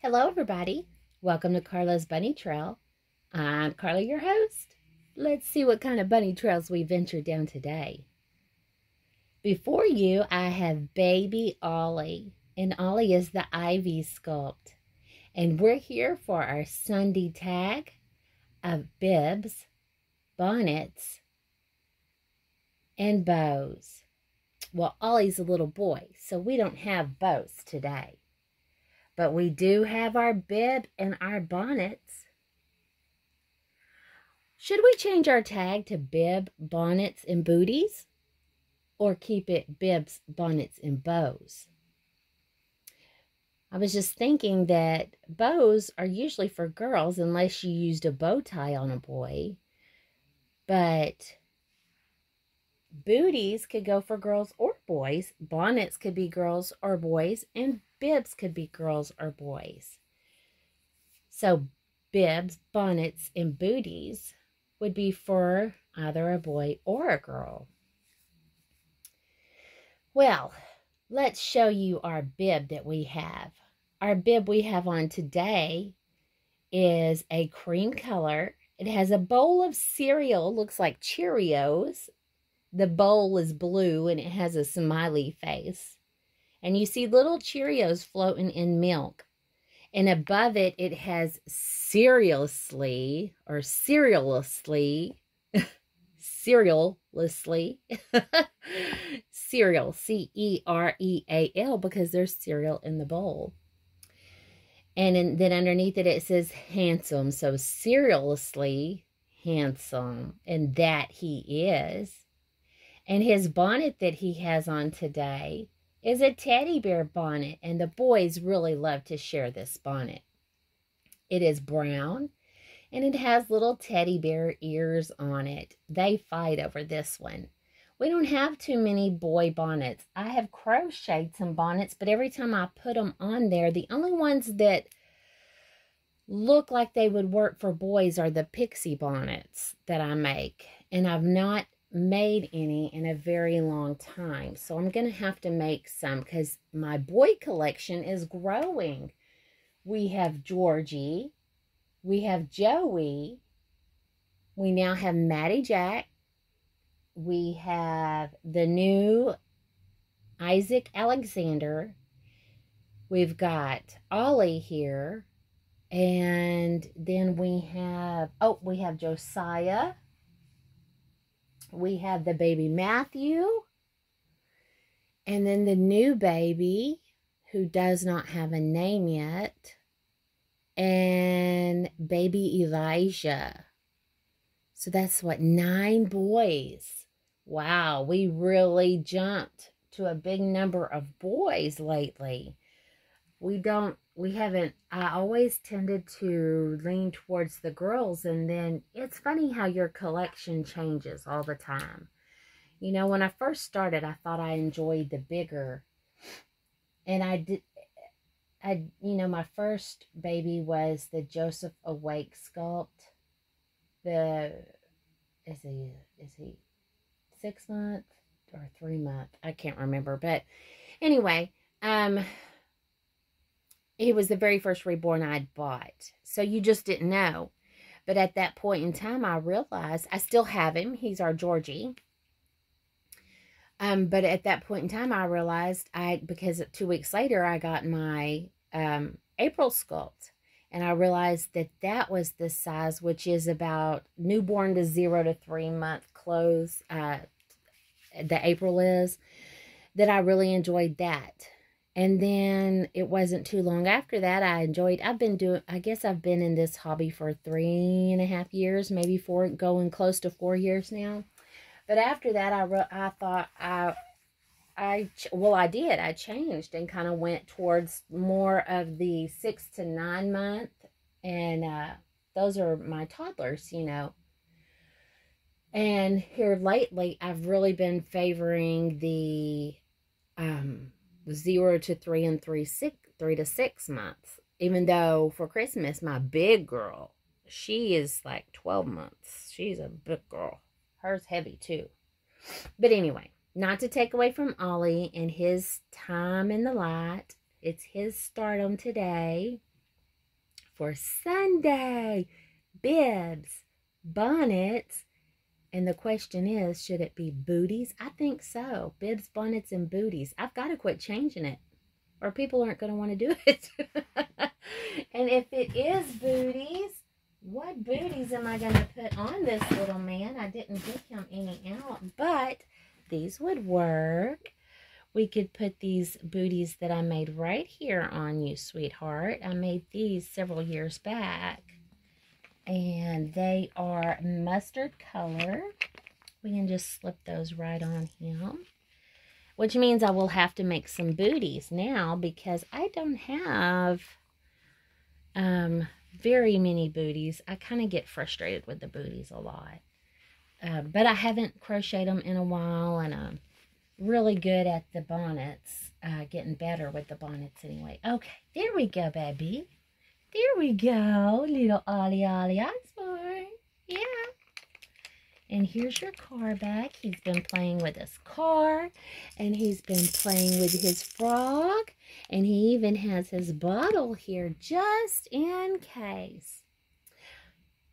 Hello, everybody. Welcome to Karla's Bunny Trail. I'm Carla, your host. Let's see what kind of bunny trails we venture down today. Before you, I have baby Ollie, and Ollie is the Ivy Sculpt. And we're here for our Sunday tag of bibs, bonnets, and bows. Well, Ollie's a little boy, so we don't have bows today. But we do have our bib and our bonnets. Should we change our tag to bib, bonnets, and booties? Or keep it bibs, bonnets, and bows? I was just thinking that bows are usually for girls unless you used a bow tie on a boy. But booties could go for girls or boys. Bonnets could be girls or boys. And bibs could be girls or boys. So bibs, bonnets, and booties would be for either a boy or a girl. Well, let's show you our bib that we have. Our bib we have on today is a cream color. It has a bowl of cereal, looks like Cheerios. The bowl is blue and it has a smiley face. And you see little Cheerios floating in milk. And above it, it has seriously or serialously, serialously, cereal, C E R E A L, because there's cereal in the bowl. And in, then underneath it, it says handsome. So seriously handsome. And that he is. And his bonnet that he has on today is a teddy bear bonnet, and the boys really love to share this bonnet. It is brown, and it has little teddy bear ears on it. They fight over this one. We don't have too many boy bonnets. I have crocheted some bonnets, but every time I put them on there, the only ones that look like they would work for boys are the pixie bonnets that I make. And I've not made any in a very long time. So I'm going to have to make some because my boy collection is growing. We have Georgie. We have Joey. We now have Maddie Jack. We have the new Isaac Alexander. We've got Ollie here. And then we have, oh, we have Josiah we have the baby Matthew, and then the new baby who does not have a name yet, and baby Elijah. So that's what, nine boys. Wow, we really jumped to a big number of boys lately. We don't we haven't i always tended to lean towards the girls and then it's funny how your collection changes all the time. You know when i first started i thought i enjoyed the bigger and i did i you know my first baby was the joseph awake sculpt. The is he is he six month or three month? I can't remember but anyway um he was the very first reborn I'd bought. So you just didn't know. But at that point in time, I realized I still have him. He's our Georgie. Um, but at that point in time, I realized I, because two weeks later, I got my um, April sculpt. And I realized that that was the size, which is about newborn to zero to three month clothes. Uh, the April is that I really enjoyed that. And then it wasn't too long after that, I enjoyed, I've been doing, I guess I've been in this hobby for three and a half years, maybe four, going close to four years now. But after that, I, wrote, I thought I, I, well, I did. I changed and kind of went towards more of the six to nine month. And uh, those are my toddlers, you know. And here lately, I've really been favoring the, um, zero to three and three six three to six months. Even though for Christmas my big girl, she is like twelve months. She's a big girl. Hers heavy too. But anyway, not to take away from Ollie and his time in the light. It's his stardom today. for Sunday. Bibs, bonnets, and the question is, should it be booties? I think so. Bibs, bonnets, and booties. I've got to quit changing it or people aren't going to want to do it. and if it is booties, what booties am I going to put on this little man? I didn't give him any out, but these would work. We could put these booties that I made right here on you, sweetheart. I made these several years back. And they are mustard color. We can just slip those right on him which means I will have to make some booties now because I don't have um, very many booties. I kind of get frustrated with the booties a lot. Uh, but I haven't crocheted them in a while and I'm really good at the bonnets, uh, getting better with the bonnets anyway. Okay, there we go, baby. There we go, little Ollie Ollie Osborne. Yeah. And here's your car back. He's been playing with his car. And he's been playing with his frog. And he even has his bottle here just in case.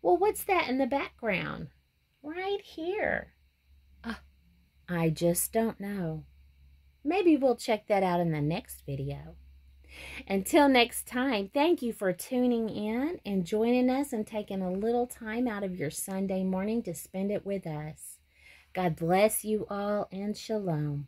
Well, what's that in the background? Right here. Uh, I just don't know. Maybe we'll check that out in the next video. Until next time, thank you for tuning in and joining us and taking a little time out of your Sunday morning to spend it with us. God bless you all and shalom.